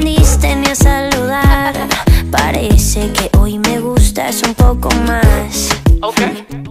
aprendiste ni a saludar. Parece que hoy me gustas un poco más. Okay.